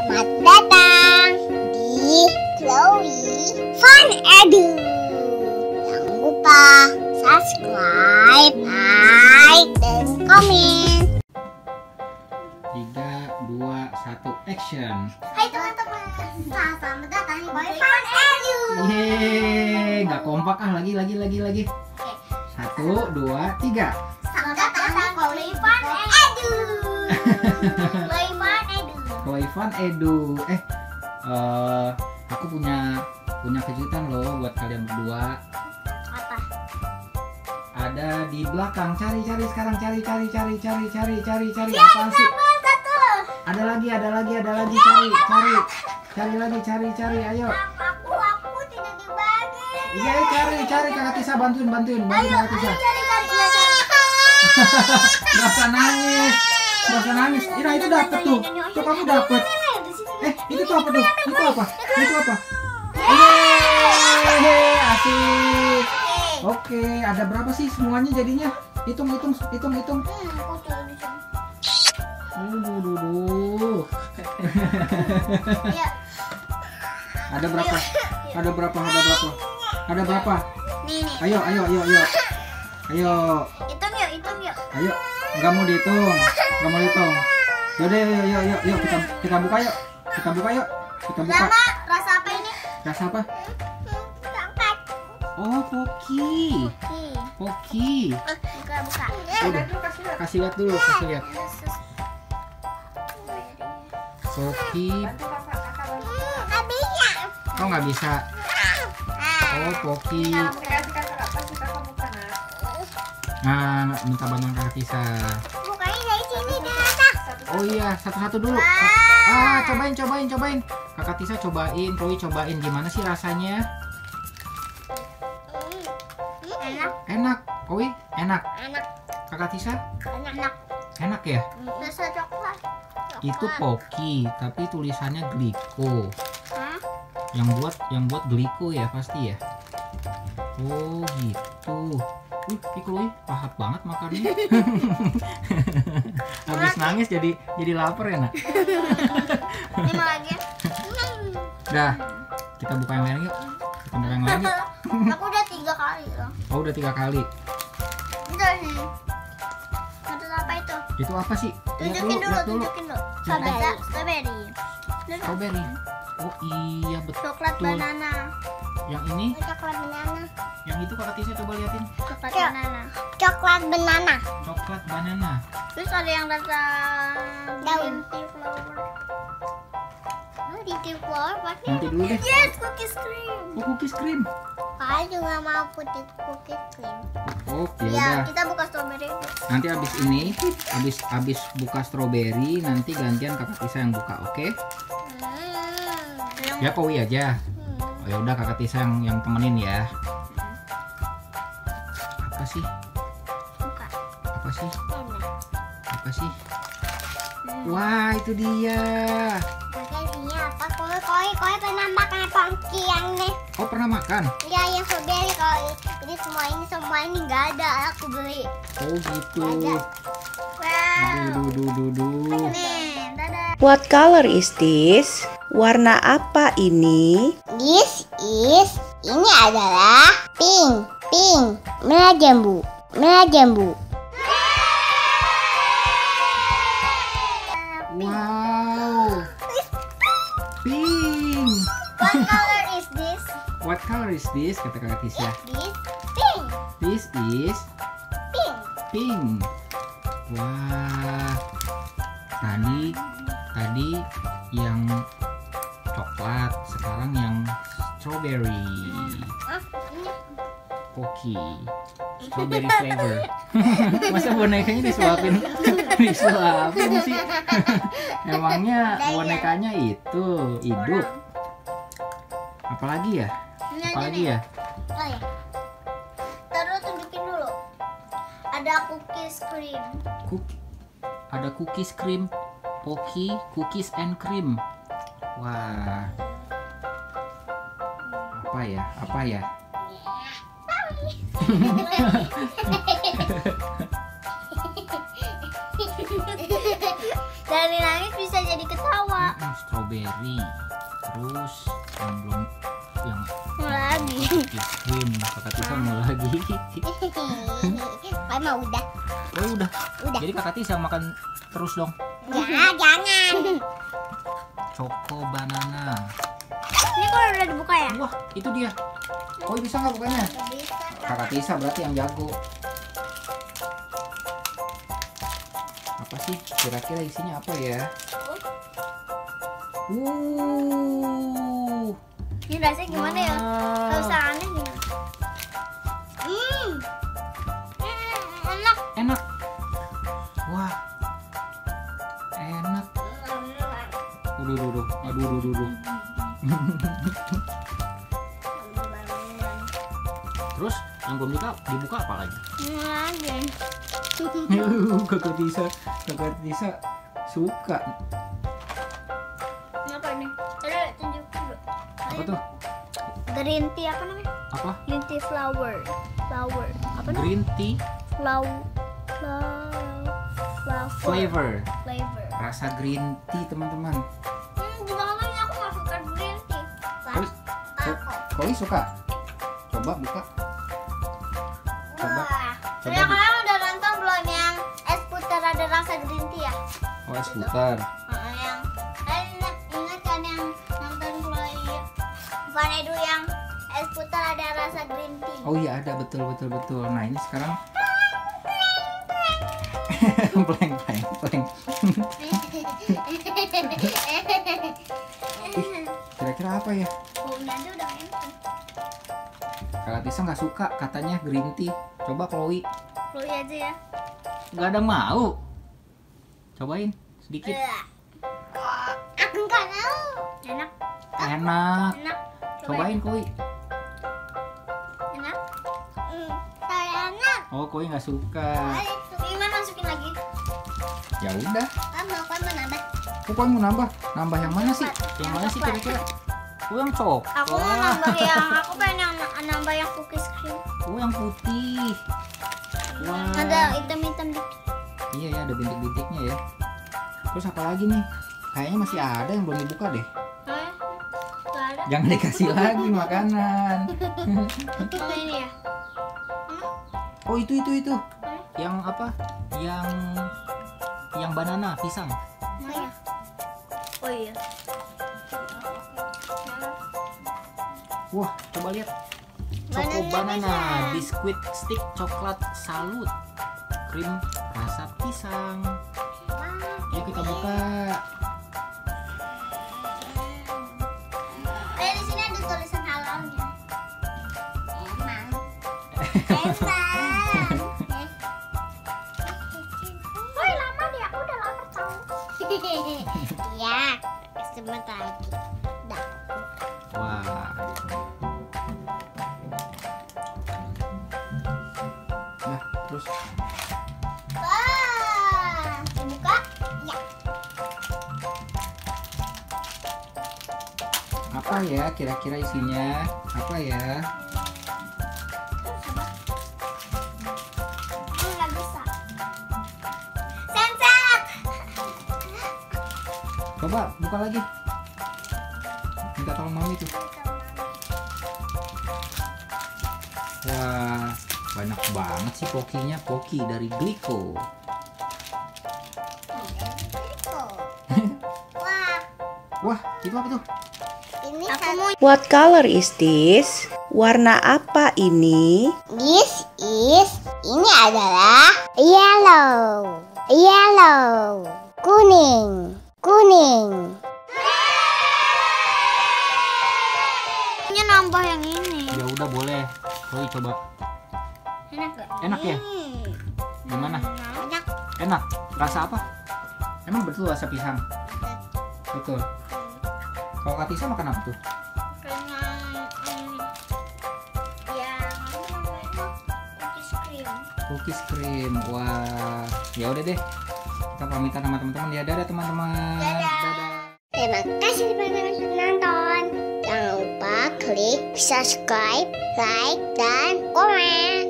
Selamat datang di Chloe Fun Edu. Jangan lupa subscribe, like, dan komen. 3, 2, 1, action Hai teman-teman, selamat datang di Boy Fun Edu. Yeay, nggak kompak ah, lagi, lagi, lagi, lagi Satu, dua, tiga Selamat datang di Chloe Fun Edu. Fun Edu. Eh, eh, aku punya punya kejutan loh buat kalian berdua. Apa? Ada di belakang, cari, cari sekarang, cari, cari, cari, cari, cari, cari, cari. Apaan sih? Satu. Ada lagi, ada lagi, ada lagi, cari, cari. Cari lagi, cari, cari, ayo. Aku, aku tidak dibagi. Iya, cari, cari, kakak Tisa bantuin, bantuin, bantuin kakak Tisa. Cari, cari, cari. Gak usah nangis Usah nangis. Ira itu dapet tuh. Tuh kamu dapet? Eh itu tuh apa tuh? Itu apa? Itu apa? Yeay Asik. Oke ada berapa sih semuanya jadinya? Hitung hitung hitung hitung. Duh, duh, duh. Ada berapa? Ada berapa? Ada berapa? Ada berapa. Ayo ayo ayo ayo. Ayo. Hitung yuk, hitung yuk. Ayo Gak mau dihitung Gak mau dihitung Yaudah yuk yuk yuk yuk kita, kita buka yuk Kita buka yuk Kita buka Sama rasa apa ini? Rasa apa. Oh Poki. Poki Buka, buka. Udah kasih lihat dulu kasih lihat Poki Habisnya. Oh nggak bisa Oh Poki Nah minta bantuan kakak Tisa. Bukanya dari sini atas. Oh iya satu-satu dulu. Ah cobain cobain cobain. Kakak Tisa cobain Chloe cobain. Gimana sih rasanya? Enak, Enak. Chloe enak. Enak, Kakak Tisa? Enak, enak. ya? Rasa coklat. Itu Poki tapi tulisannya Gliko. Hah? yang buat yang buat Gliko ya pasti ya? Oh gitu Wih, ih Chloe lahap banget makannya habis nangis jadi jadi lapar ya nak Ini lagi. dah kita buka yang lain yuk kita buka yang lain yuk Aku udah tiga kali loh. oh udah tiga kali nih. Itu apa itu? itu apa sih Tunjukin dulu dulu, lihat dulu tunjukin dulu. Ada strawberry. strawberry oh iya betul Coklat banana. Yang ini Coklat banana. yang itu kakak Tisa coba liatin Coklat banana. Coklat banana. coklat banana Terus ada yang rasa daun tea flower. Oh, nanti dulu deh Yes, cookies cream. oh cookies cream Kalian juga mau putih cookies cream. oh ya Ya, udah kita buka strawberry. Nanti abis ini, abis abis buka stroberi, nanti gantian kakak Tisa yang buka, oke? Hmm. Ya Kowi aja. Ya udah kakak Tisa yang yang temenin ya. Apa sih? Buka. Apa sih? Enak. Apa sih? Hmm. Wah itu dia. Apa? Koi koi koi pernah makan pongki yang nih? Oh pernah makan? Ya yang strawberry kalau ini semua ini semua ini nggak ada aku beli. Oh gitu. Wow. Nih. What color is this? Warna apa ini? This is ini adalah pink, pink, merah jambu, merah jambu. Wow. Pink. What color is this? What color is this? Kata kakak Tisa. This pink, This is pink. pink. Wah. Tadi tadi yang coklat, sekarang yang strawberry. Poki. Strawberry flavor. Masa bonekanya disuapin disuapin sih? Emangnya bonekanya itu hidup. Apalagi ya? Apalagi ya? Oh ya. Tunjukin dulu. Ada cookies cream. Cookie. Ada cookies cream, Poki, cookies and cream. Wah. Apa ya? Apa ya? Dari nangis bisa jadi ketawa. Hmm, strawberry. Terus yang belum yang Lagi. krim. Kakak Tisa mau lagi. Mama udah. Oh udah. Udah. Jadi kakak Tisa makan terus dong. Ya, jangan. Choco banana. Ini kalau udah dibuka ya? Wah, itu dia. Oh, bisa nggak bukanya? Bisa. Kakak Tisa berarti yang jago. Apa sih? Kira-kira isinya apa ya? Uh. Ini rasanya gimana ya? Kalau usah aneh gimana? Hmm, Aduh, aduh, aduh. Aduh, aduh, aduh, aduh. Terus yang belum dibuka, dibuka apa lagi? Ini lagi. kakak Tisa, kakak Tisa suka. Ini apa tunjuk dulu. Apa tuh? Green tea apa namanya? Apa? Green tea flower. Flower. Apa namanya? Green tea Flow. Flow. Flower. flavor. Flavor. Rasa green tea, teman-teman. Juga ngomongnya aku gak suka green tea. Koi suka? Coba buka. Coba. Wah. Coba di- kalian udah nonton belum yang es putar ada rasa green tea ya? Oh, es putar. Yang ingat, ingat kan yang nonton Chloe Vanedu yang es putar ada rasa green tea. Oh iya ada betul betul betul. Nah ini sekarang pleng pleng pleng. Apa ya? Kakak Tisa nggak suka katanya green tea. Coba Chloe. Chloe aja ya. Nggak ada mau. Cobain sedikit. Iya. Aku nggak mau. Enak, Enak. enak. Cobain Chloe. Enak. Hmm, enak. Oh Chloe nggak suka. Gimana masukin lagi? Ya udah. Ah, mau? Kok Chloe mau nambah? Nambah yang mana sih? Yang mana sih kira-kira? Oh yang coklat. Aku mau nambah yang, aku pengen yang nambah yang cookies cream. Oh yang putih. Wah. Ada hitam-hitam dikit. Iya ya ada bintik-bintiknya ya. Terus apa lagi nih? Kayaknya masih ada yang belum dibuka deh. Ada. Jangan dikasih lagi makanan. Oh, ini ya. Oh itu itu itu. Yang apa? Yang yang banana pisang. Mana? Oh iya. Wah coba lihat. Choco Banana banana, biskuit stick coklat salut, krim rasa pisang. Yuk kita buka. Eh di sini ada tulisan halalnya. Emang. Emang. Woi lama aku udah lapar tau. Iya, sebentar lagi. Wah, dibuka? Ya. apa ya kira-kira isinya? Apa ya? Coba buka lagi. Minta tolong mami tuh. Banyak banget sih pokinya. Poki dari Glico. Wah, Wah, itu apa tuh? ini aku mau What color is this? Warna apa ini? This is ini adalah yellow. Yellow. Kuning. Kuning. Ini nambah yang ini. Ya udah boleh. Chloe coba. Enak gak? Enak ya? Gimana? Enak. Enak. Rasa apa? Emang betul rasa pisang? Betul. Kalau Kak Tisa makan apa tuh? Karena ini yang apa namanya? Cookies cream. Wah, ya udah deh. Kita pamitan sama teman-teman ya. Dadah teman-teman. Dadah. Terima kasih teman-teman sudah nonton. Jangan lupa klik subscribe, like, dan komen.